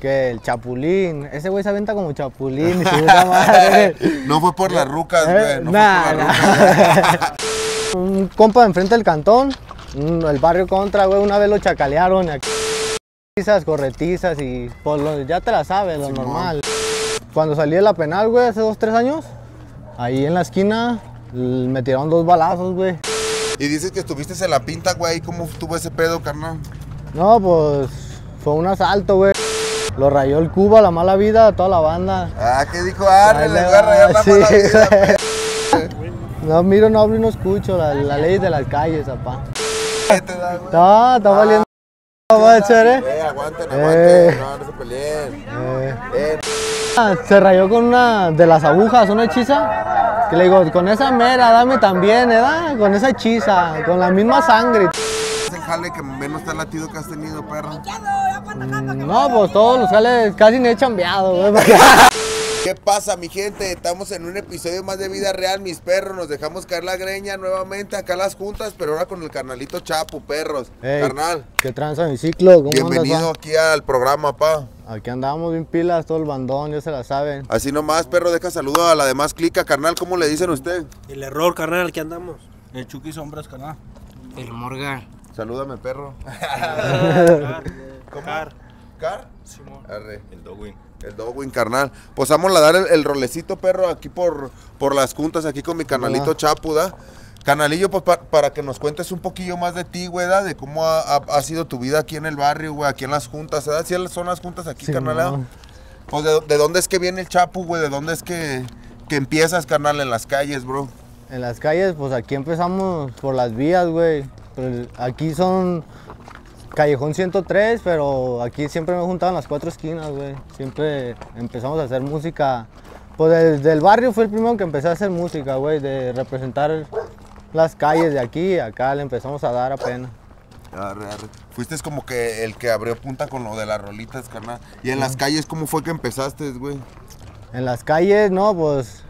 que el chapulín. Ese güey se avienta como chapulín y puta madre. No fue por las rucas, Eh, güey. No nah, fue por las nah. rucas. Un compa de enfrente del cantón, el barrio contra, güey, una vez lo chacalearon. Aquí, corretizas, corretizas y pues lo- ya te la sabes, lo normal. Cuando salí de la penal, güey, hace dos, tres años, ahí en la esquina me tiraron dos balazos, güey. Y dices que estuviste en la pinta, güey. ¿Cómo estuvo ese pedo, carnal? No, pues fue un asalto, güey. Lo rayó el Cuba, la mala vida, toda la banda. Ah, ¿qué dijo? Ah, le voy a rayar la sí, mala vida. No miro, no hablo y no escucho, la, la ley de las calles, papá. ¿Qué te da, güey? No, está valiendo. va a echar, eh. Eh, aguanten, Eh. aguanten. No, no se peleen. Eh. Eh, Ah, Se rayó con una de las agujas, una hechiza. Que le digo, con esa mera, dame también, ¿verdad? Con esa hechiza, con la misma sangre. Jale que menos te ha latido que has tenido, perro. No, pues todos los jales casi ni he chambeado, güey. ¿Qué pasa, mi gente? Estamos en un episodio más de Vida Real, mis perros. Nos dejamos caer la greña nuevamente acá las juntas, pero ahora con el carnalito Chapu, perros. Ey, Carnal, ¿Qué tranza mi ciclo? ¿Cómo bienvenido andas, aquí al programa, pa. Aquí andamos bien pilas, todo el bandón, ya se la saben. Así nomás, perro, deja saludo a la demás clica, carnal. ¿Cómo le dicen usted? El error, carnal, aquí andamos. El Chucky Sombras, canal. El Morgan. Salúdame, perro. ¿Cómo? Car. ¿Car? Simón. Arre. El Dogwin. El Dogwin, carnal. Pues vamos a dar el, el rolecito, perro, aquí por, por las juntas, aquí con mi canalito Hola. Chapu, ¿da? Canalillo, pues pa- para que nos cuentes un poquillo más de ti, güey, ¿da? De cómo ha, ha- ha sido tu vida aquí en el barrio, güey, aquí en las juntas, ¿verdad? ¿Sí son las juntas aquí, Sí, carnal? ¿da? no. Pues de, de dónde es que viene el Chapu, güey, de dónde es que, que empiezas, carnal, en las calles, bro. En las calles, pues aquí empezamos por las vías, güey. Pues, aquí son Callejón 103, pero aquí siempre me en las cuatro esquinas, güey. Siempre empezamos a hacer música. Pues desde el barrio fue el primero que empecé a hacer música, güey, de representar las calles de aquí y acá le empezamos a dar apenas. Arre, arre. Fuiste como que el que abrió punta con lo de las rolitas, carnal. Y en las calles, ¿cómo fue que empezaste, güey? En las calles, no, pues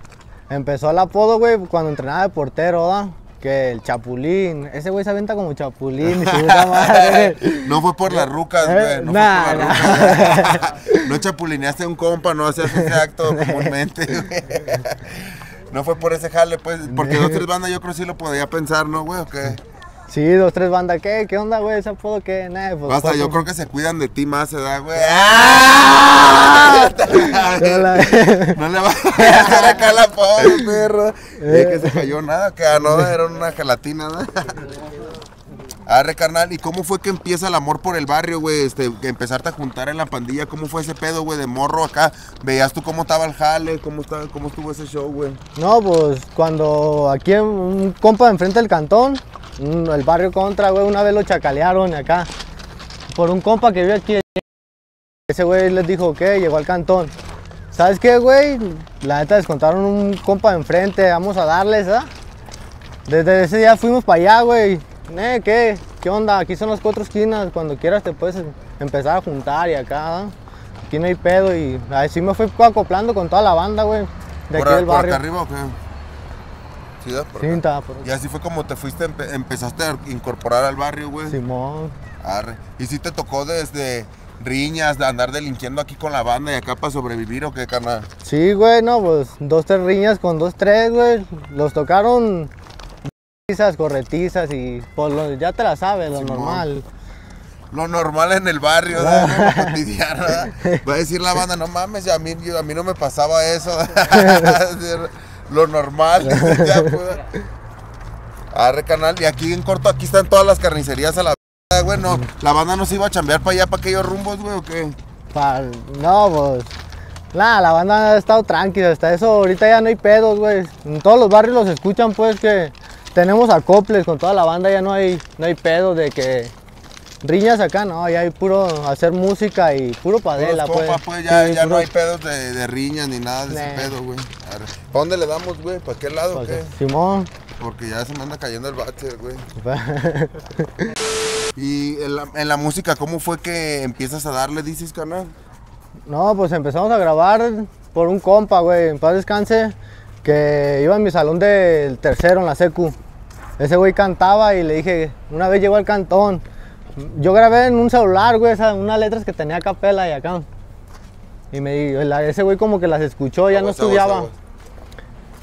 empezó el apodo, güey, cuando entrenaba de portero, ¿verdad? Que el chapulín, ese güey se avienta como chapulín madre. No fue por las rucas, Eh, güey. No nah, fue por las rucas. No chapulineaste a un compa, no hacías ese acto comúnmente, güey. No fue por ese jale, pues. Porque dos, tres bandas yo creo que sí lo podía pensar, ¿no, güey? ¿O qué? Sí, dos, tres bandas, ¿qué? ¿Qué onda, güey? ¿Ese apodo qué? Nah, pues, Basta, yo creo que se cuidan de ti más, ¿verdad, güey? Hola. No le va a hacer acá la pobre, perro. Y que se cayó nada, que ah, no, era una gelatina, ¿no? Arre, carnal, ¿y cómo fue que empieza el amor por el barrio, güey? Este, que empezarte a juntar en la pandilla, ¿cómo fue ese pedo, güey, de morro acá? ¿Veías tú cómo estaba el jale? ¿Cómo, estaba, cómo estuvo ese show, güey? No, pues cuando aquí un compa enfrente del cantón, el barrio contra, güey, una vez lo chacalearon acá. Por un compa que vive aquí. Ese güey les dijo que llegó al cantón. ¿Sabes qué, güey? La neta descontaron un compa de enfrente, vamos a darles, ¿ah? Desde ese día fuimos para allá, güey. Eh, ¿qué? ¿Qué onda? Aquí son las cuatro esquinas. Cuando quieras te puedes empezar a juntar y acá, ¿ah? Aquí no hay pedo y así me fui acoplando con toda la banda, güey. De ¿Por, aquí del por barrio. acá arriba o qué? Por Sí, estaba por Y así fue como te fuiste, empe- empezaste a incorporar al barrio, güey. Simón. Arre. ¿Y si te tocó desde riñas, de andar delinquiendo aquí con la banda y acá para sobrevivir o qué, carnal? Sí, güey, no, pues dos, tres riñas con dos, tres, güey. Los tocaron corretizas, corretizas y pues lo- ya te la sabes, lo Simón. normal. Lo normal en el barrio, ¿verdad? Lo cotidiano, ¿verdad? Va a decir la banda, no mames, a mí, yo- a mí no me pasaba eso. Lo normal. ya, pues. Arre, canal. Y aquí en corto, aquí están todas las carnicerías a la verga, güey. No, la banda no se iba a chambear para allá, para aquellos rumbos, güey, o qué? Pa- no, pues. Nada, la banda ha estado tranquila, hasta eso ahorita ya no hay pedos, güey. En todos los barrios los escuchan, pues que tenemos acoples con toda la banda, ya no hay, no hay pedo de que riñas acá, no, ya hay puro hacer música y puro padela, Puros pues. compas, pues ya, Sí, ya no hay pedos de, de riñas ni nada de ese pedo, güey. ¿Para dónde le damos, güey? ¿Para qué lado, o pues, qué? Simón. Porque ya se me anda cayendo el bate, güey. Y en la, en la música, ¿cómo fue que empiezas a darle, dices, canal? No, pues empezamos a grabar por un compa, güey, en paz descanse, que iba en mi salón del tercero en la secu. Ese güey cantaba y le dije, una vez llegó al cantón. Yo grabé en un celular, güey, esas- unas letras que tenía a capela y acá. Y me dijo, ese güey como que las escuchó, ya no estudiaba.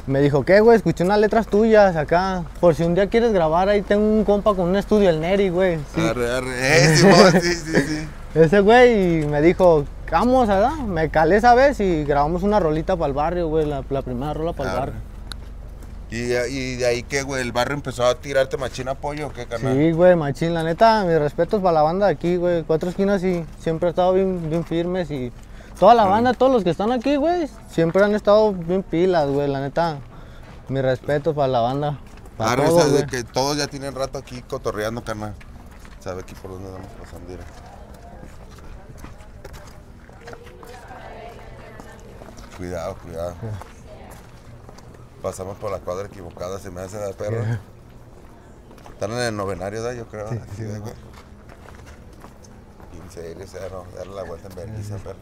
Me dijo, ¿qué, güey? Escuché unas letras tuyas acá. Por si un día quieres grabar, ahí tengo un compa con un estudio, el Neri, güey. Sí. Arre, arre. Eh, sí, sí, sí. Ese güey me dijo, vamos, ¿verdad? Me calé esa vez y grabamos una rolita para el barrio, güey, la, la primera rola para el barrio. Y, y de ahí que, güey, el barrio empezó a tirarte machín apoyo o qué, carnal. Sí, güey, machín, la neta, mis respetos para la banda de aquí, güey. Cuatro esquinas y siempre han estado bien, bien firmes y toda la banda, todos los que están aquí, güey, siempre han estado bien pilas, güey, la neta. Mis respetos para la banda. Para Arre, todos, de que todos ya tienen rato aquí cotorreando, carnal. Sabe aquí por dónde vamos pasando, mira. Cuidado, cuidado. Pasamos por la cuadra equivocada, se me hace la perro. Están en el novenario, ¿da? Yo creo. así de, güey. 15, o sea, no, darle la vuelta en vergüenza, perro.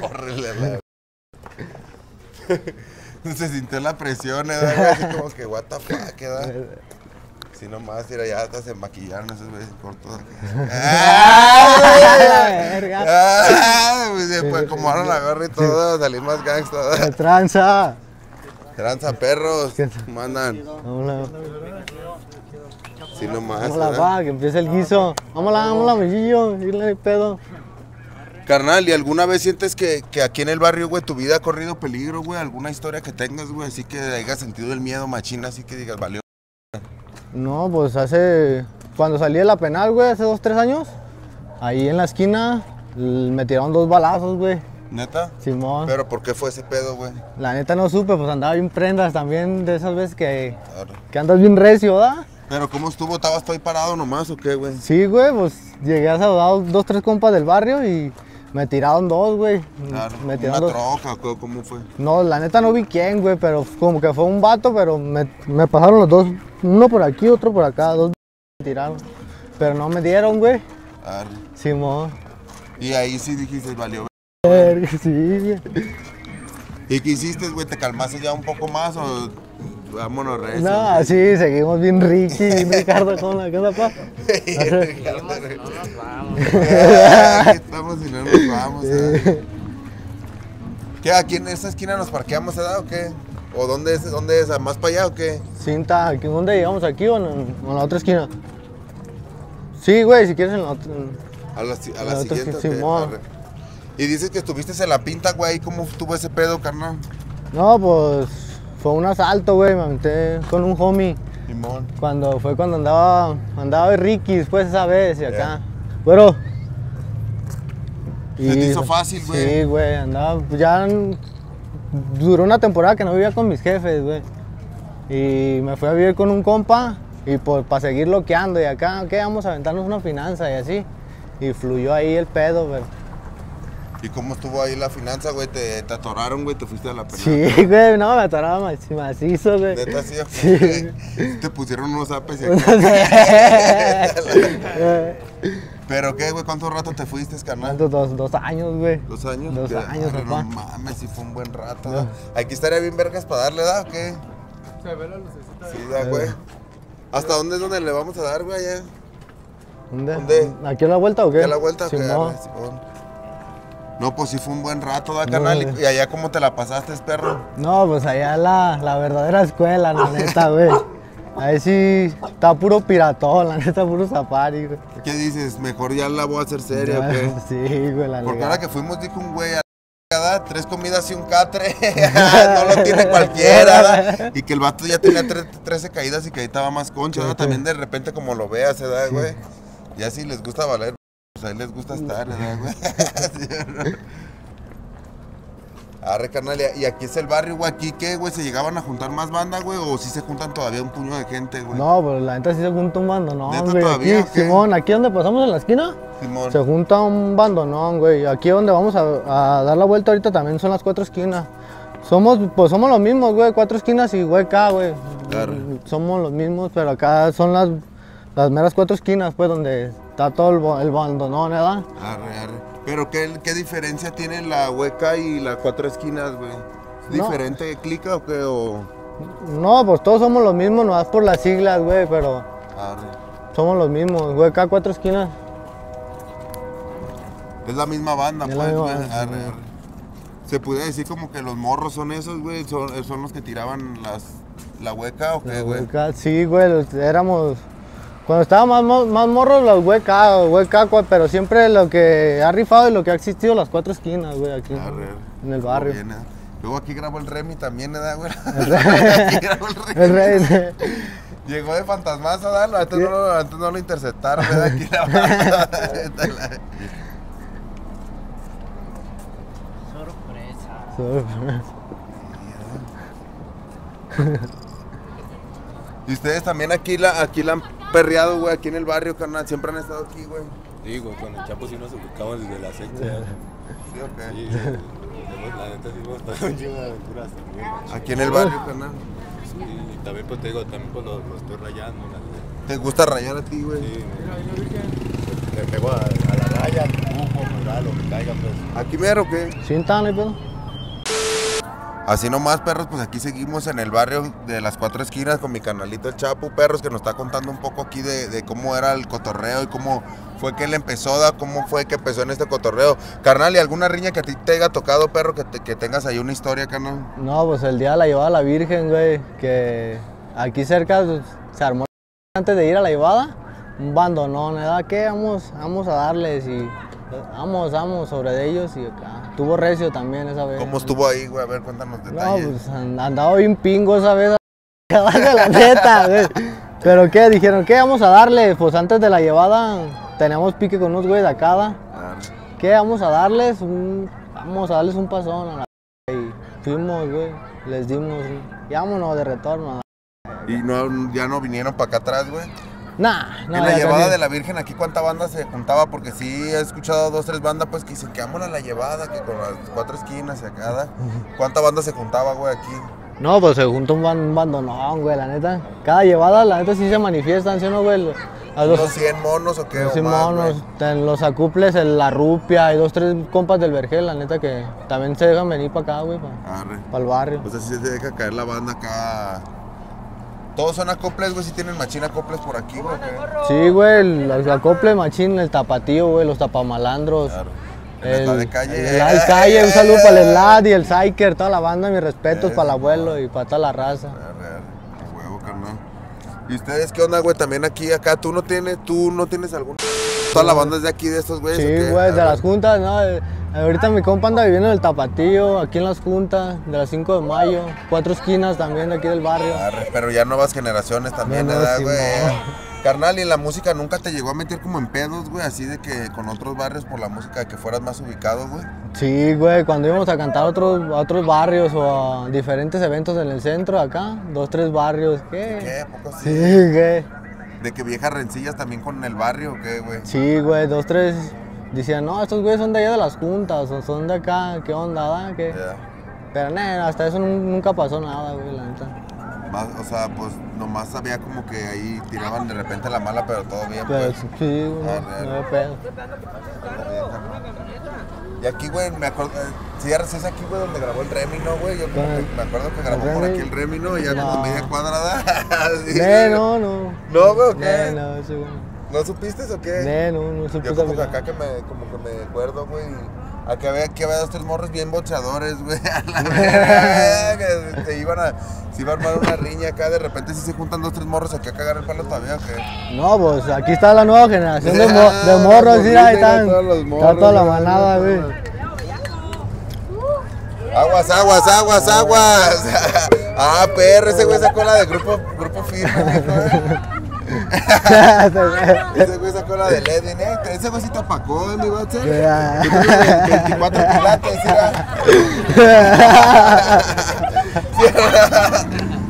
Córrele la. Se sintió la presión, ¿eh? Así como que, what the fuck, ¿eh? Si nomás, mira, ya hasta se maquillaron esos güeyes cortos. ¡Ah! Pues después acomodaron la gorra y todo, salir más gangsta. ¡Qué tranza! Tranza perros, mandan. Vámonos, Si nomás. vámonos, va, que empiece el guiso. Vámonos, vámonos, mellillo, dile pedo. Carnal, ¿y alguna vez sientes que, que aquí en el barrio, güey, tu vida ha corrido peligro, güey? ¿Alguna historia que tengas, güey? Así que hayas sentido el miedo machina, así que digas, valió. No, pues hace. Cuando salí de la penal, güey, hace dos, tres años, ahí en la esquina me tiraron dos balazos, güey. ¿Neta? Simón. ¿Pero por qué fue ese pedo, güey? La neta no supe, pues andaba bien prendas también de esas veces que, Claro. que andas bien recio, ¿verdad? ¿Pero cómo estuvo? ¿Estabas tú ahí parado nomás o qué, güey? Sí, güey, pues llegué a saludar dos, tres compas del barrio y me tiraron dos, güey. Claro. Me ¿Una tiraron dos. troca cómo fue? No, la neta no vi quién, güey, pero como que fue un vato, pero me, me pasaron los dos, uno por aquí, otro por acá, dos me tiraron. Pero no me dieron, güey. Simón. Y ahí sí dijiste, valió. Sí. ¿Y qué hiciste, güey? ¿Te calmaste ya un poco más o vámonos recio? No, sí, seguimos bien Ricky, bien Ricardo con la cosa, pa. Aquí estamos y no nos vamos. ¿eh? ¿Qué? ¿Aquí en esta esquina nos parqueamos, edad o qué? ¿O dónde es? ¿Dónde es? ¿A ¿Más para allá o qué? Cinta, ¿aquí ¿dónde llegamos? ¿Aquí o en, la otra esquina? Sí, güey, si quieres en la otra. A la, a la La otra siguiente. sí. Y dices que estuviste en la pinta, güey. ¿Cómo estuvo ese pedo, carnal? No, pues fue un asalto, güey, me aventé con un homie. Simón. Cuando fue cuando andaba, andaba de Ricky después esa vez y acá. Bueno. ¿Se te hizo fácil, güey? Sí, güey, andaba, pues, ya duró una temporada que no vivía con mis jefes, güey. Y me fui a vivir con un compa y pues para seguir loqueando y acá, ok, vamos a aventarnos una finanza y así. Y fluyó ahí el pedo, güey. ¿Y cómo estuvo ahí la finanza, güey? ¿Te, te atoraron, güey? ¿Te fuiste a la pena? Sí, güey, no, me atoraba maci- macizo, güey. ¿Neta sí? Sí. Te pusieron unos apes y acá. ¿Pero qué, güey? ¿Cuánto rato te fuiste, carnal? Dos, dos años, güey. ¿Dos años? Dos años, Arre, papá. No mames, sí fue un buen rato. Aquí estaría bien vergas para darle, ¿da? ¿O qué? Se ve la lucecita. Sí, da, güey. ¿Hasta dónde es donde le vamos a dar, güey? allá? ¿Dónde? ¿Dónde? ¿Aquí a la vuelta o qué? ¿Qué a la vuelta? o qué? Simón. No, pues sí fue un buen rato, ¿da, carnal? güey. ¿Y allá cómo te la pasaste, perro? No, pues allá la, la verdadera escuela, la neta, güey. Ahí sí está puro piratón, la neta, puro safari, güey. ¿Qué dices? ¿Mejor ya la voy a hacer seria qué? Sí, güey, la Porque ahora que fuimos, dijo un güey, a la tres comidas y un catre. no lo tiene cualquiera. ¿da? Y que el vato ya tenía tre- 13 caídas y que ahí estaba más concha. ¿da? También de repente, como lo veas, da, güey. Ya si les gusta valer, pues ahí les gusta estar, ¿verdad, güey? ¿Sí no? Arre, carnal, y- aquí es el barrio, güey. ¿Aquí qué, güey? ¿Se llegaban a juntar más banda, güey? ¿O sí se juntan todavía un puño de gente, güey? No, pero la neta sí se junta un bandonón, ¿Neta güey. todavía Aquí? Simón, aquí donde pasamos en la esquina, Simón. se junta un bandonón, güey. Aquí donde vamos a, a dar la vuelta ahorita también son las cuatro esquinas. Somos, pues somos los mismos, güey, cuatro esquinas y güey acá, güey. Arre. Somos los mismos, pero acá son las, las meras cuatro esquinas, pues, donde está todo el, el bandonón, ¿verdad? Arre, arre. Pero ¿qué, qué diferencia tiene la hueca y las cuatro esquinas, güey? ¿Es No. diferente clica o qué? O... No, pues todos somos los mismos, no por las siglas, güey, pero Arre. somos los mismos, acá cuatro esquinas. Es la misma banda, Es pues, güey. Se pudiera decir como que los morros son esos, güey. Son, son los que tiraban las, la hueca o qué, La güey. hueca, Sí, güey, éramos. Cuando estábamos más, más morros, los hueca, hueca, pero siempre lo que ha rifado y lo que ha existido, las cuatro esquinas, güey, aquí en- Arre, arre. en el barrio. bien, ¿eh? Luego aquí grabó el Remy también, ¿verdad, güey? El Aquí grabó el Remy. El rey. Llegó de fantasmazo, ¿verdad? Antes no, lo- antes no lo interceptaron, ¿verdad? Aquí la banda. Y ustedes también aquí la, aquí la han perreado, güey, aquí en el barrio, carnal. Siempre han estado aquí, güey. Sí, güey, con el Chapo sí nos ubicamos desde la sexta. ¿Sí o qué? Sí. La neta sí hemos estado un chingo de aventuras también. Aquí en el barrio, carnal. Sí, y también pues te digo, también pues lo, lo estoy rayando. la. ¿Te gusta rayar a ti, güey? Sí, me, me pego a, a la raya, empujo, mural, lo que caiga pues. ¿Aquí mero o qué? ¿Sí, tan, no hay pedo? Así nomás, perros, pues aquí seguimos en el barrio de las cuatro esquinas con mi canalito El Chapu, perros, que nos está contando un poco aquí de, de cómo era el cotorreo y cómo fue que él empezó, da, cómo fue que empezó en este cotorreo. Carnal, ¿y alguna riña que a ti te haya tocado, perro, que, te- que tengas ahí una historia, carnal? No, pues el día la llevaba la Virgen, güey, que aquí cerca pues, se armó antes de ir a la llevada, un bandonón, ¿verdad? ¿Qué? Vamos, vamos a darles y vamos, vamos sobre de ellos y acá. Tuvo recio también esa vez. ¿Cómo estuvo ahí, güey? A ver, cuéntanos No, detalles. pues and- andaba bien pingo esa vez, de la neta, güey. Pero ¿qué? Dijeron, ¿qué vamos a darles? Pues antes de la llevada teníamos pique con unos güeyes de acá. Ah, ¿Qué? Vamos a darles un, vamos a darles un pasón a la y fuimos, güey, les dimos, y vámonos de retorno. y no, ya no vinieron para acá atrás, güey. Nah, no, en la llevada de la Virgen, aquí cuánta banda se juntaba, porque sí he escuchado dos, tres bandas pues que dicen que vámonos a la llevada, que con las cuatro esquinas y acá, ¿da? ¿Cuánta banda se juntaba, güey, aquí? No, pues se juntó un, ban- un bandonón, güey, la neta. Cada llevada, la neta sí se manifiestan, ¿sí o no, güey? A los, ¿Unos 100 monos o qué? los o más, monos, en los acuples, el- la rupia y dos, tres compas del vergel, la neta que también se dejan venir para acá, güey, para Arre. el barrio. Pues así se deja caer la banda acá. Todos son acoples, güey, si tienen machina acoples por aquí, güey. Sí, güey, el- los acoples machín, el tapatío, güey, los tapamalandros. Claro. El de calle. El de calle, un saludo para el Slad y el Psyker, toda la banda, mis respetos para el abuelo y para toda la raza. Huevo, carnal. ¿Y ustedes qué onda, güey? También aquí, acá, ¿tú no tienes, tú no tienes algún... Toda la banda es de aquí, de estos güeyes, ¿o Sí, güey, de las juntas, ¿no? Ahorita mi compa anda viviendo en el Tapatío, aquí en las juntas, de las 5 de mayo, cuatro esquinas también de aquí del barrio. Arre, pero ya nuevas generaciones también, No, no, ¿verdad, sí, güey? no. Carnal, ¿y la música nunca te llegó a meter como en pedos, güey? Así de que con otros barrios por la música, que fueras más ubicado, güey. Sí, güey, cuando íbamos a cantar a otros, a otros barrios o a diferentes eventos en el centro acá, dos, tres barrios, ¿qué? ¿Qué? ¿A poco Sí, sí? güey. ¿De que viejas rencillas también con el barrio o qué, güey? Sí, güey, dos, tres. Decían, no, estos güeyes son de allá de las juntas, o son de acá, ¿qué onda, da? ¿Qué? Ya. Pero, nah, hasta eso nun- nunca pasó nada, güey, la neta. O sea, pues nomás había como que ahí tiraban de repente la mala, pero todo bien, Pero pues. sí, güey, no, no hay pedo. Y aquí, güey, me acuerdo, eh, sí, es aquí, güey, donde grabó el Remy, ¿no, güey? Yo como que me acuerdo que grabó ¿El por aquí el Remy, ¿no? Y ya No. como media cuadrada. sí, no, no. ¿No, güey, o qué? no, ese güey. ¿No supiste o qué? No, no supe Yo como que acá que me, como que me acuerdo, güey. Aquí había, aquí había dos, tres morros bien bocheadores, güey. A la verga, que se iban a, se iba a armar una riña acá. De repente sí se juntan dos, tres morros aquí a cagar el palo todavía, ¿o qué? No, pues aquí está la nueva generación de, mo- de morros, sí, ahí están. Está toda la manada, güey. Aguas, aguas, aguas, aguas. Ah, perro, ese güey sacó la de grupo, grupo firme. Ese güey sacó la de Ledin, eh. Ese güey sí te apacó, mi bache. Ya. 24 quilates.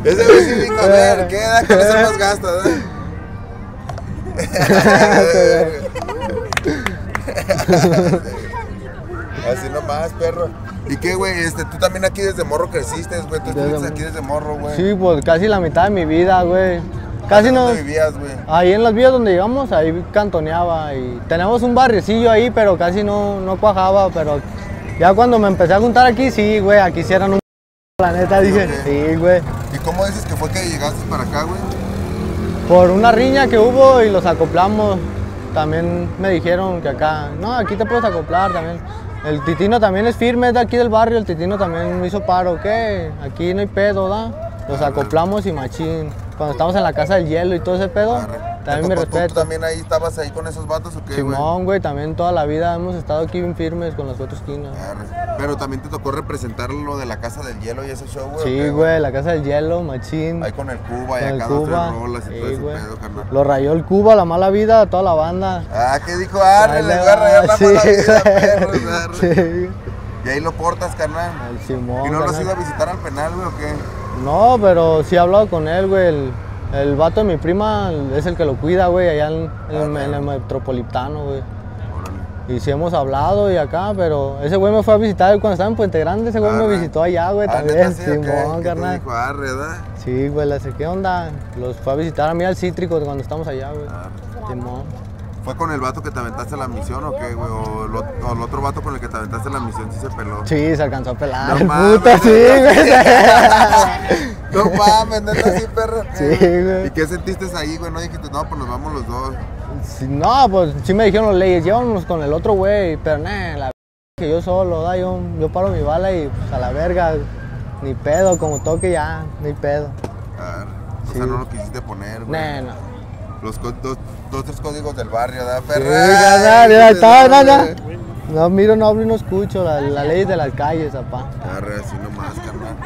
Ese güey sí dijo, a ver, queda, con eso más gasta, ¿verdad? Así nomás, perro. ¿Y qué, güey? Este, tú también aquí desde morro creciste, güey. Tú estuviste aquí desde morro, güey. Sí, pues casi la mitad de mi vida, güey. Casi no. ¿Dónde vivías, güey? Ahí en las vías donde llegamos, ahí cantoneaba y tenemos un barriecillo ahí, pero casi no, no cuajaba, pero ya cuando me empecé a juntar aquí, sí, güey, aquí sí eran un la neta, dije, sí, güey. ¿Y cómo dices que fue que llegaste para acá, güey? Por una riña que hubo y los acoplamos. también me dijeron que acá, no, aquí te puedes acoplar también. El Titino también es firme, es de aquí del barrio, el Titino también me hizo paro, ¿qué? Aquí no hay pedo, ¿da? Los acoplamos y machín. Cuando estamos en la casa del hielo y todo ese pedo, Arre. también ¿Te me tocó- tú respeto. también ahí estabas ahí con esos vatos o qué? Simón, güey, también toda la vida hemos estado aquí bien firmes con las cuatro esquinas. Arre. Pero también te tocó representar lo de la casa del hielo y ese show, güey. ¿o Sí, güey, la casa del hielo, machín. Ahí con el Cuba y con el acá dos, Cuba. rolas y todo ese pedo, carnal. Lo rayó el Cuba, la mala vida, toda la banda. Ah, ¿qué dijo? Arre, le voy a rayar la mala sí, vida, perros, arre. Sí, Y ahí lo portas, carnal. el Simón. ¿Y no lo has ido a visitar al penal, güey, o qué? No, pero sí he hablado con él, güey. El, el vato de mi prima es el que lo cuida, güey, allá en, en- en el metropolitano, güey. Y sí hemos hablado y acá, pero ese güey me fue a visitar cuando estaba en Puente Grande, ese güey me Arre. visitó allá, güey, Ah, también. ¿neta sí, o qué? Simón, ¿Qué te carnal. Sí, güey, le dije, ¿qué onda? Los fue a visitar a mí al cítrico cuando estamos allá, güey. Simón. ¿Fue con el vato que te aventaste la misión o qué, güey? ¿O, el ot- o el otro vato con el que te aventaste la misión sí se peló? Sí, se alcanzó a pelar. No el mames, puto, sí, güey. No mames, neta así, perro. Sí, güey. ¿Y qué sentiste ahí, güey? No dijiste, no, pues nos vamos los dos. Sí, No, pues sí me dijeron los leyes, llévanos con el otro güey, pero nah, la que yo solo, da, yo, yo paro mi bala y pues, a la verga, ni pedo, como toque ya, ni pedo. Arre. O Sí. sea, no lo quisiste poner, güey. Nah, no. Los dos, dos, tres códigos del barrio, ¿verdad, Sí, perro? carnal, ya Ay, está, no, güey. no. Miro, no hablo y no escucho, la, la ley de las calles, papá. Arre, así nomás, carnal.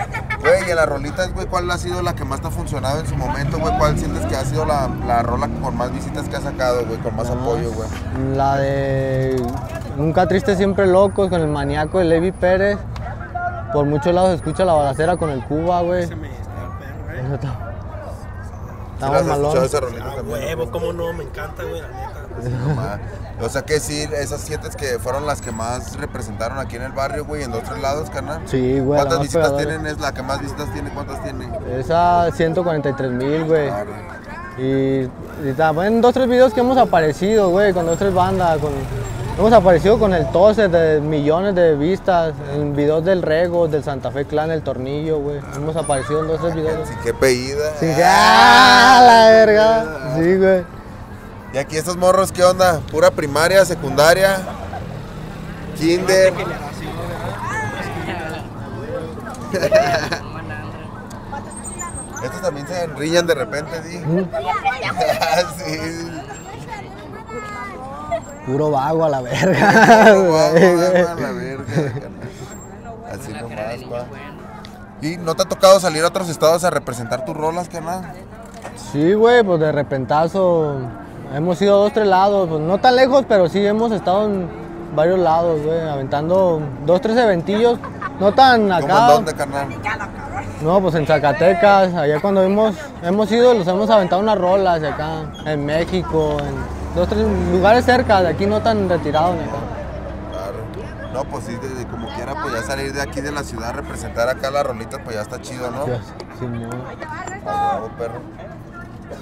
Güey, y en las rolitas, güey, ¿cuál ha sido la que más te ha funcionado en su momento, güey? ¿Cuál sientes que ha sido la, la rola con más visitas que ha sacado, güey? Con más apoyo, güey. La de Nunca Triste, Siempre Locos con el maníaco de Levi Pérez. Por muchos lados se escucha la balacera con el Cuba, güey. Se me está perro, eh. ¿Sí Estamos malón. esa rolita Ah, también? huevo, cómo no, me encanta, güey, la neta. Sí, nomás. O sea que sí, esas siete que fueron las que más representaron aquí en el barrio, güey, en dos, tres lados, carnal. Sí, güey. ¿Cuántas visitas pegadora. tienen? Es la que más visitas tiene, ¿cuántas tiene? Esa 143 mil, güey. Arre. Y, y también dos, tres videos que hemos aparecido, güey, con dos, tres bandas. Con, hemos aparecido con el Tose de millones de vistas, en videos del Rego, del Santa Fe Clan, el Tornillo, güey. Hemos aparecido en dos, tres videos. Sí, qué pedida. Sí, que, ¡ah, la verga! Sí, güey. Y aquí estos morros, ¿qué onda? ¿Pura primaria, secundaria? Kinder. Estos también se enrillan de repente, ¿sí? sí. Puro vago a la verga. vamos a güey. la verga, carnal. Así nomás, pa. ¿Y no te ha tocado salir a otros estados a representar tus rolas, carnal? Sí, güey, pues de repentazo. Hemos ido a dos, tres lados, pues no tan lejos, pero sí hemos estado en varios lados, güey, aventando dos, tres eventillos. No tan ¿Cómo en acá. dónde, carnal? No, pues en Zacatecas, allá cuando hemos, hemos ido, los hemos aventado unas rolas acá, en México, en dos, tres lugares cerca, de aquí no tan retirados ni acá. Claro. No, pues sí, de- de como quiera, pues ya salir de aquí de la ciudad, representar acá las rolitas, pues ya está chido, ¿no? A huevo, perro.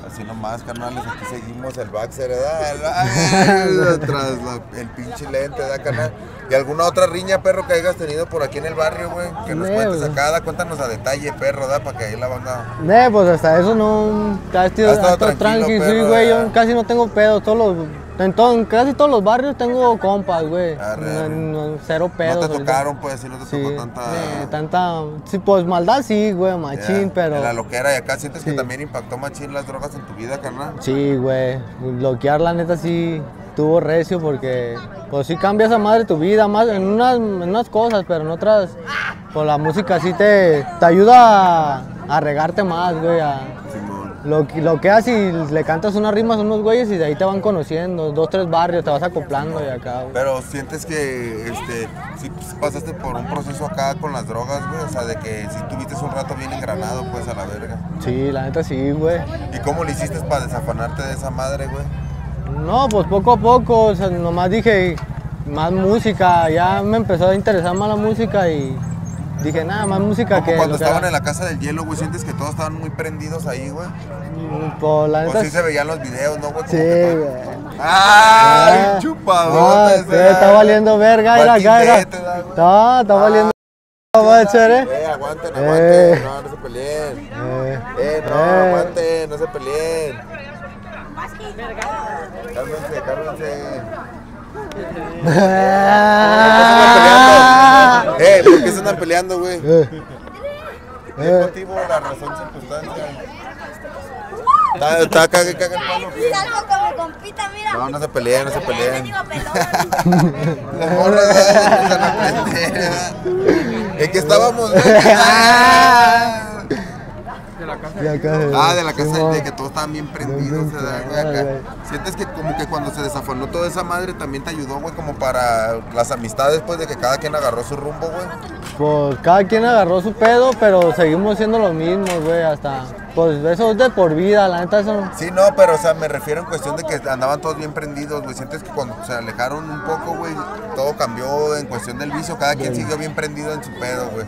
Así nomás, carnales, aquí seguimos el Baxter, ¿verdad? El- el pinche lente, ¿verdad, carnal? ¿Y alguna otra riña, perro, que hayas tenido por aquí en el barrio, güey? Que nos No, cuentes acá, da- cuéntanos a detalle, perro, ¿verdad? Para que ahí la banda... Eh, pues hasta eso no, casi Ha estado tranqui, tranquilo, sí, perro, güey, yo casi no tengo pedos, todos los, en, todo- en casi todos los barrios tengo compas, güey, Arre, No- cero pedos. no te ahorita. tocaron, pues, así no te Sí, tocó tanta... eh, tanta, sí, pues maldad sí, güey, machín, Ya, pero... En la loquera, y acá sientes que Sí. también impactó machín las drogas en tu vida, carnal. Sí, güey. Bloquear la neta sí tuvo recio porque pues sí cambia esa madre tu vida más en unas, en unas cosas, pero en otras pues la música sí te, te ayuda a, a regarte más, güey. a- Simón. Lo, que- lo que haces y le cantas unas rimas a unos güeyes y de ahí te van conociendo, dos, tres barrios, te vas acoplando y acá, güey. Pero sientes que este, pues, pasaste por un proceso acá con las drogas, güey. O sea, de que si tuviste un rato bien engranado, pues a la verga. Sí, la neta sí, güey. ¿Y cómo le hiciste para desafanarte de esa madre, güey? No, pues poco a poco, o sea, nomás dije más música, ya me empezó a interesar más la música y dije, nada, más música Como que... cuando estaban haga". en la casa del hielo, güey, sientes que todos estaban muy prendidos ahí, güey. Mm, Pues la neta sí se veían los videos, ¿no, güey? Como Sí, güey. ¡Ay, Ah, chupadota! no, que está valiendo verga, era era. Dead te da, güey. No, está valiendo verga, chere. Eh, aguanten, Eh. aguanten. No, no se peleen. Eh, Eh, no, Eh. aguanten, no se peleen. Cálmense, cálmense. Eh, ¿por qué se andan peleando, güey? Eh, ¿Qué motivo, la razón, circunstancia? Está, está caga, caga el palo. Mira algo como compita, mira. No, no se peleen, no se peleen. digo pelón. Las morras, ¿verdad? Se empiezan a prender, ¿verdad? ¿En qué estábamos, y acá, Ah, de la casa de que todos estaban bien prendidos, ¿verdad, güey? Acá. Sientes que como que cuando se desafanó toda esa madre también te ayudó, güey, como para las amistades, pues, de que cada quien agarró su rumbo, güey. Pues cada quien agarró su pedo, pero seguimos siendo los mismos, güey, hasta... Pues eso es de por vida, la neta, eso... Sí, no, pero, o sea, me refiero en cuestión de que andaban todos bien prendidos, güey. Sientes que cuando se alejaron un poco, güey, todo cambió en cuestión del vicio. Cada quien siguió bien prendido en su pedo, güey.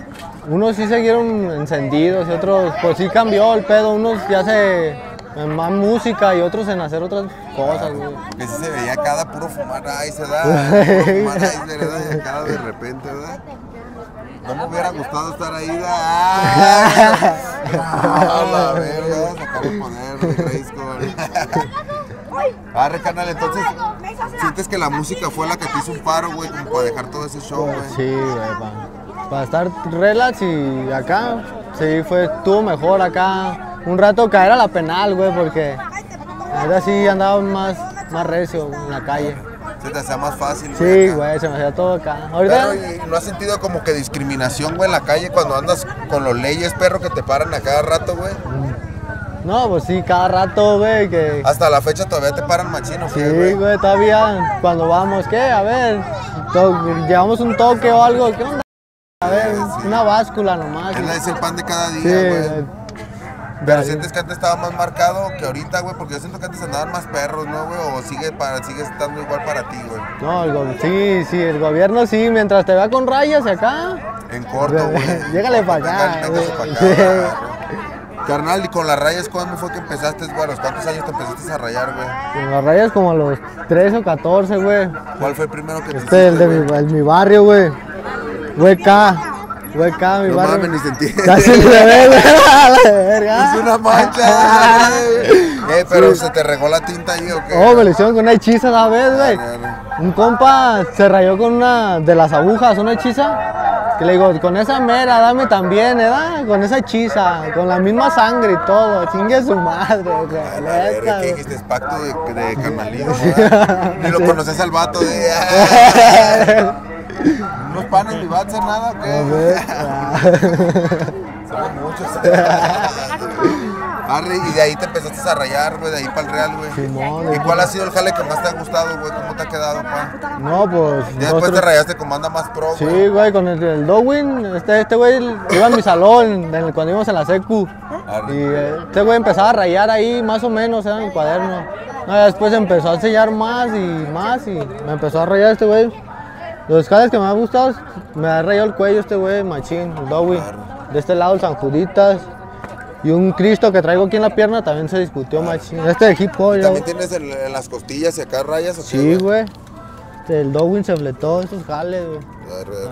Unos sí siguieron encendidos y otros, pues sí cambió el pedo, unos ya se... en más música y otros en hacer otras cosas, güey. Que sí se veía cada puro fumar, ay, se da. puro fumar, ay, se da, y acá de repente, ¿verdad? No me hubiera gustado estar ahí. Ah, la verga, vamos a sacar el poder de Grayskull. Arre, carnal, entonces, ¿sientes que la música fue la que te hizo un paro, güey, como para dejar todo ese show, güey? Sí, güey, para estar relax y acá, sí, fue, estuvo mejor acá. Un rato caer a la penal, güey, porque ahora sí andaba más, más recio en la calle. Se te hacía más fácil, Sí, güey, se me hacía todo acá. Ahorita, Pero, ¿y no has sentido como que discriminación, güey, en la calle cuando andas con los leyes, perro, que te paran a cada rato, güey? no, pues sí, cada rato, güey, que... Hasta la fecha todavía te paran machino, Sí, güey. güey, todavía cuando vamos, ¿qué? A ver, llevamos un toque o algo, ¿qué onda? A ver, una báscula nomás. Es, el pan de cada día, güey. güey. Pero sientes que antes estaba más marcado que ahorita, güey, porque yo siento que antes andaban más perros, ¿no, güey? O sigue, para, sigue estando igual para ti, güey. No, el sí, sí, el gobierno sí, mientras te vea con rayas acá, En corto, güey. Llégale pa' acá, Venga, véngase güey. pa' Sí. acá. Carnal, y con las rayas, ¿cuándo fue que empezaste, güey? ¿A los cuántos años te empezaste a rayar, güey? con las rayas como a los 13 o 14, güey. ¿Cuál fue el primero que te Este, el hiciste, de mi, el- mi barrio, güey. Güey K, K, mi No barrio. mames, ni sentí. Casi se a la verga. Es una mancha. Eh, pero se te regó la tinta ahí, ¿o qué? Oh, me lo hicieron con una hechiza esa vez, güey. Un compa se rayó con una de las agujas, una hechiza. Que le digo, con esa mera, dame también, ¿verdad? Con esa hechiza, con la misma sangre y todo. Chingue su madre, güey. A la verga, ¿qué dijiste? Es pacto de, de. Ni lo conoces al vato de... Panes ni va a hacer nada, A ¿qué? ah. Somos muchos. Arre, y de ahí te empezaste a rayar, güey, de ahí para el real, güey. Simón, ¿Y cuál ha sido el jale que más te ha gustado, güey? ¿Cómo te ha quedado, pa? No, pues. Ya después nosotros- te rayaste con banda más pro, Sí, güey. güey, con el, el Dowin, este, este güey iba a mi salón en cuando íbamos en la secu. Arre. Y eh, este güey empezaba a rayar ahí, más o menos, era en el cuaderno. No, después empezó a sellar más y más y me empezó a rayar este güey. Los jales que me han gustado, me ha rayado el cuello este güey, machín, el Dowin. De este lado el San Juditas. Y un Cristo que traigo aquí en la pierna también se discutió machín. Este de hip hop, ¿También tienes el- en las costillas y acá rayas o qué, Sí, güey. Este, El Dowin se fletó esos jales, güey.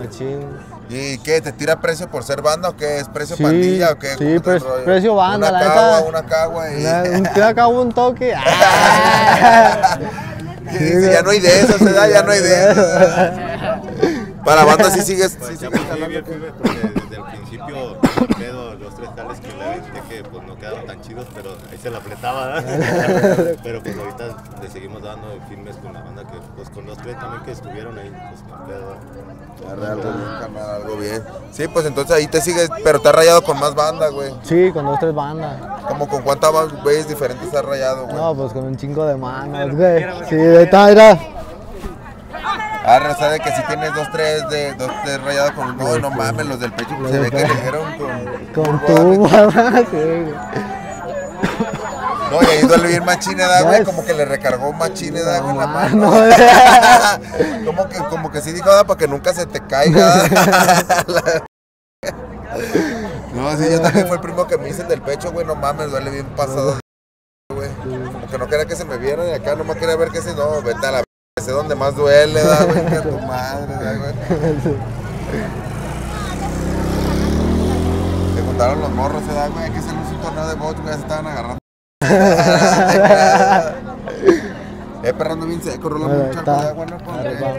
Machín. ¿Y qué? ¿Te tira precio por ser banda o qué? ¿Es precio Sí, pandilla o qué? sí, ¿Cómo está el pues, rollo? precio banda, una la cagua. Una cagua y... Una- Un te acabo un toque. ¡ah! Ya no hay de eso, se da, ya no hay de eso. Para banda sí sigues, sí Pues sigues bien, fui, porque desde el principio pedo, los tres jales que le aventé que pues no quedaron tan chidos, pero ahí se la apretaba, ¿verdad? pero pues ahorita le seguimos dando firmes con la banda que pues con los tres también que estuvieron ahí, pues no pedo. Algo bien, carnal, algo bien. Sí, pues entonces ahí te sigues, pero te has rayado con más banda, güey. Sí, con dos, tres bandas. Como con cuántas güeyes diferentes has rayado, güey. No, pues con un chingo de manos, güey. Sí, de tal, era. Arre, o sea, de que si tienes dos, tres, de, dos, tres rayados con no, no mames, los del pecho se ve que le dieron con... Con tu. No, y ahí duele bien machine, ¿da, güey? Como que le recargó machine, ¿da, güey? en la No, mano. no, como que, como que sí dijo, "Ah, para que nunca se te caiga. no, sí, yo también fue el primo que me hice el del pecho, güey, no mames, duele bien pasado, güey. Como que no quería que se me vieran y acá nomás quería ver que si no, vete a la sé donde más duele, da, güey, que a tu madre, da, güey. Se juntaron los morros, se da, güey, que hacerles un torneo de bots, güey, se estaban agarrando. Eh, Eh, perro, ando bien seco, rola mucha agua, ¿no? Eh.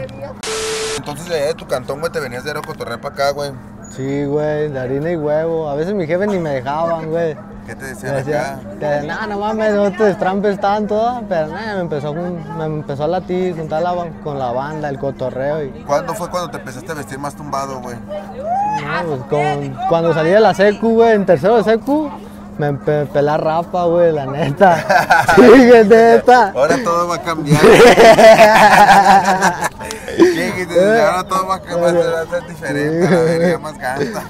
Entonces, de tu cantón, güey, te venías de Aero Cotorrea para acá, güey. Sí, güey, de harina y huevo. A veces mi jefe ni me dejaban, güey. ¿Qué te decían decía, acá? te decía, no, no mames, no te destrampes tanto, ¿ah?". pero nada, me empezó, me empezó a latir, juntar la, con la banda, el cotorreo y ¿Cuándo fue cuando te empezaste a vestir más tumbado, güey? no, pues, con- cuando salí de la secu, güey, en tercero de secu, me empe- pelé rapa, güey, la neta. Sí, neta. Ahora todo va a cambiar. ¿Qué dijiste? Ahora todo va a ser diferente, la verga más canta.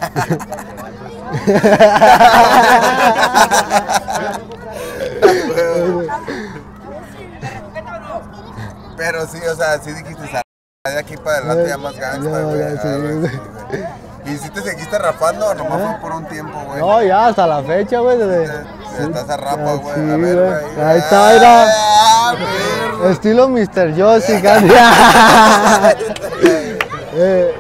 Pero sí, o sea, sí dijiste, "Sal de aquí para adelante ya más gangsta, güey. ¿Y si te seguiste rapando o nomás fue por un tiempo, güey? No, ya hasta la fecha, güey, desde... Te- Estás a rapa, güey. sí, a ver, güey. Ahí está, mira. Ah. Estilo Mr. Casi. eh,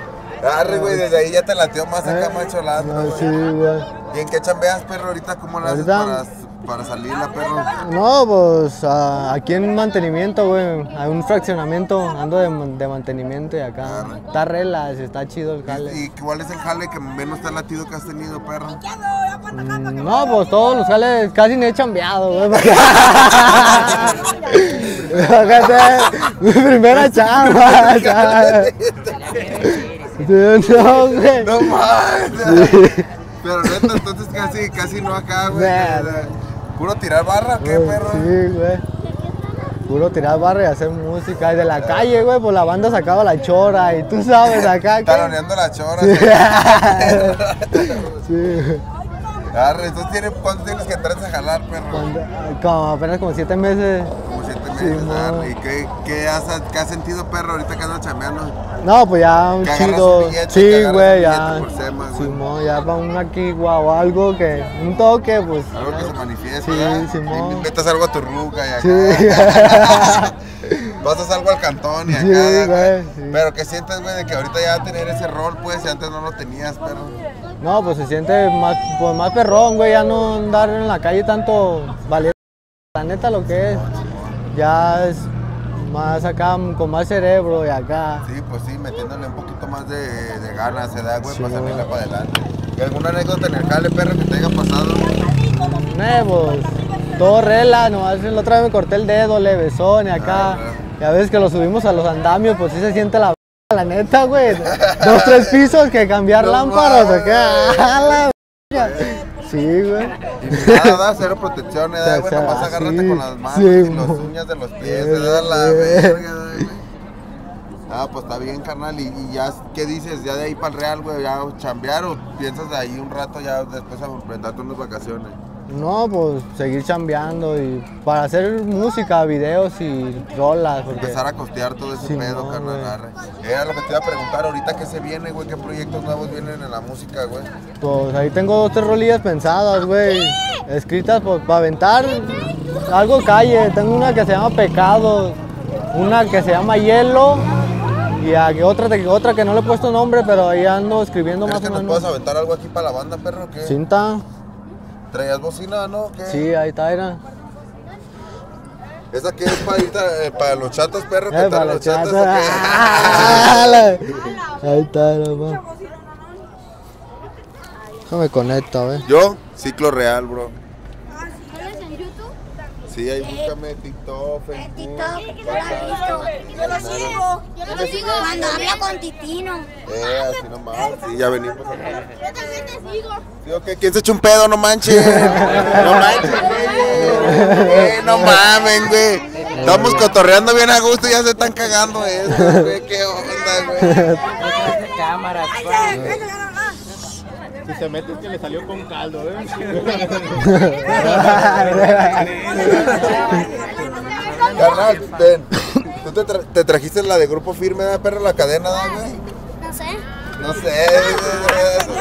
Arre, güey, desde ahí ya te lateó más acá, macho lando, no, sí, güey. ¿Y en qué chambeas, perro, ahorita? ¿Cómo le haces para, para salir la perro? No, pues ah, aquí en mantenimiento, güey. Hay un fraccionamiento, ando de, man- de mantenimiento y acá. Está relax, está chido el jale. ¿Y cuál es el jale que menos te ha latido que has tenido, perro? Mm, No, pues todos los jales casi ni he chambeado, güey. Mi primera chamba. No, güey. No mames. Pero neta, entonces casi, casi no acá, güey. ¿Puro tirar barra o qué, perro? Sí, güey. Puro tirar barra y hacer música. Y de la calle, güey, pues la banda sacaba la chora. Y tú sabes, acá. Taloneando las choras. Sí. Arre, entonces tiene, ¿cuánto tienes que entrar a jalar, perro? Como apenas como siete meses. Como siete Sí, meses, mo. arre. ¿Y qué, qué, has, qué has sentido, perro, ahorita que andas chambeando? No, pues ya un chido. Sí, güey, ya. billete por sema, güey. Simón, ya para un aquí, guau, algo que. Un toque, pues. Algo que se manifieste, Sí. Simón. Y metas algo a tu ruca y acá. Sí. Pasas algo al cantón y acá. Sí, güey. sí. Pero que sientes, güey, de que ahorita ya va a tener ese rol, pues, y antes no lo tenías, perro. No, pues se siente más, pues más perrón, güey, ya no andar en la calle tanto valiendo. La neta lo que es, ya es más acá, con más cerebro y acá. Sí, pues sí, metiéndole un poquito más de, de ganas, se da, güey, Sí, para salirla para adelante. ¿Y alguna anécdota en el jale, perro, que te haya pasado? No, pues, todo rela, nomás la otra vez me corté el dedo, levesón y acá. Ah, claro. Y a veces que lo subimos a los andamios, pues sí se siente la la neta, güey. Dos, tres pisos que cambiar No lámparas mames. acá. ¡Ah, la Sí, güey. Y nada, da cero protección, ¿eh? O sea, güey, nomás sí, agárrate con las manos sí, y las uñas de los pies, Sí, da la sí. verga. Ah, pues está bien, carnal. ¿Y, y ya, qué dices? ¿Ya de ahí para el Real, güey? ¿Ya chambear o piensas de ahí un rato ya después a prendarte unas vacaciones? No, pues seguir chambeando y para hacer música, videos y rolas. Porque, Empezar a costear todo ese Sí, pedo, no, carnal. Era lo que te iba a preguntar ahorita, ¿qué se viene, güey? ¿Qué proyectos nuevos vienen en la música, güey? pues ahí tengo dos, tres rolillas pensadas, güey. Escritas pues, para aventar algo calle. Tengo una que se llama Pecado, una que se llama Hielo y a- otra, otra que no le he puesto nombre, pero ahí ando escribiendo ¿Crees más que o nos menos. puedas aventar algo aquí para la banda, perro? ¿Qué? Cinta, ¿Traías bocina, no? ¿Qué? sí, ahí está, era. ¿Esa que es para, irte eh, para los chatos, perro? Eh, ¿Cantar para los chatos? chatos. Ah, Ahí está, nomás. Déjame conecta, güey. Yo, ciclo real, bro. Sí, ahí búscame TikTok, Facebook. TikTok, yo lo he visto. Yo lo sigo. Yo lo sigo cuando habla con Titino. Eh, así nomás. Sí, ya venimos. Yo también te sigo. ¿Sí, o qué? ¿Quién se echó un pedo? No manches. No manches, güey. Eh, no mamen, güey. Estamos cotorreando bien a gusto y ya se están cagando esto, güey. ¿Qué onda, güey? Cámaras, Si se mete es que le salió con caldo, ¿eh? Carnal, ven. Tú te, tra- te trajiste la de grupo firme, ¿verdad, perro? La cadena, ¿verdad, güey? No sé. No sé.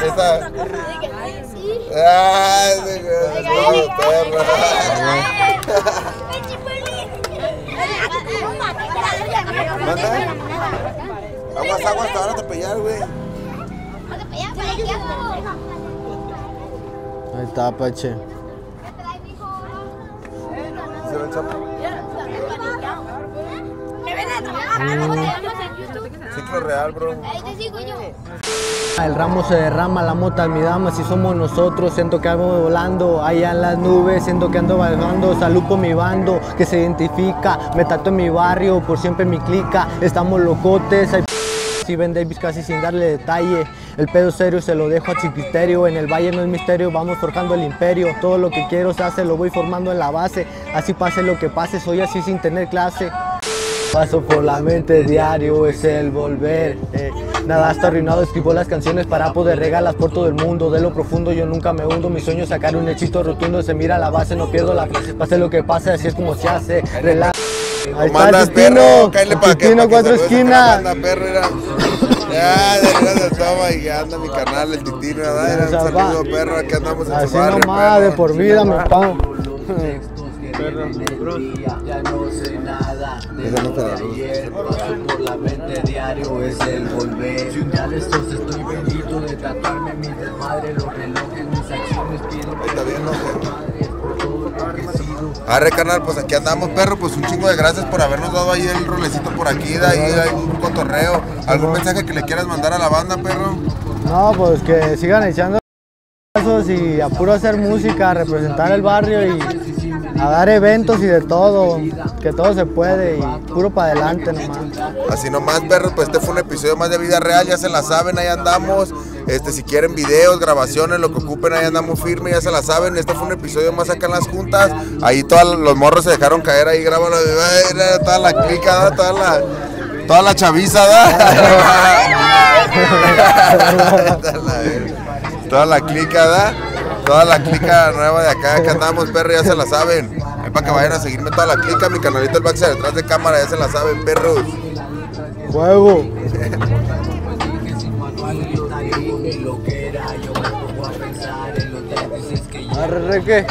esa-. Ay, güey, perro. Aguas, aguas, te van a atropellar, güey. Ahí está, Apache. ¿Se ve el? Ciclo real, bro. Ramo se derrama, la mota mi dama, si somos nosotros, siento que ando volando, allá en las nubes, siento que ando bajando, salud por mi bando, que se identifica, me tato en mi barrio, por siempre mi clica, estamos locotes, hay si ven Davis casi sin darle detalle, el pedo serio se lo dejo a Chiquiterio, en el valle no es misterio, vamos forjando el imperio, todo lo que quiero se hace, lo voy formando en la base, así pase lo que pase, soy así sin tener clase. Paso por la mente diario, es el volver. eh. Nada está arruinado, escribo las canciones para poder regalas por todo el mundo. De lo profundo yo nunca me hundo, mi sueño es sacar un éxito rotundo. Se mira la base, no pierdo la fe. Pase lo que pase, así es como se hace. Relax. Ahí está Mandas Titino, perro, cállale para que Titino pa' que cuatro esquinas. perro, mira. Ya, de veras de toma y anda mi canal, el titino, ¿verdad? Era un saludo, perro, aquí andamos en Así su barrio, nomás, de por vida, mi pan. Ya no sé nada de lo de ayer, por la mente diario es el volver. Ya de estos estoy bendito de tatuarme mi desmadre, los relojes, mis acciones, pido Ahí está bien, ¿no? Arre, carnal, pues aquí andamos, perro. Pues un chingo de gracias por habernos dado ahí el rolecito por aquí, de ahí hay un cotorreo. ¿Algún mensaje que le quieras mandar a la banda, perro? No, pues que sigan echando y a puro hacer música, a representar el barrio y a dar eventos y de todo, que todo se puede y puro para adelante nomás. Así nomás, perros, pues este fue un episodio más de vida real, ya se la saben, ahí andamos. Este, si quieren videos, grabaciones, lo que ocupen, ahí andamos firme, ya se la saben. Este fue un episodio más acá en las juntas. Ahí todos los morros se dejaron caer ahí. Era toda la clica, ¿da? toda la, toda la chaviza, ¿da? toda, la, toda la clica, ¿da? Toda la clica nueva de acá que andamos, perros, ya se la saben. Ahí para que vayan a seguirme toda la clica, mi canalito el Baxter detrás de cámara, ya se la saben, perros. Ya Arre, que.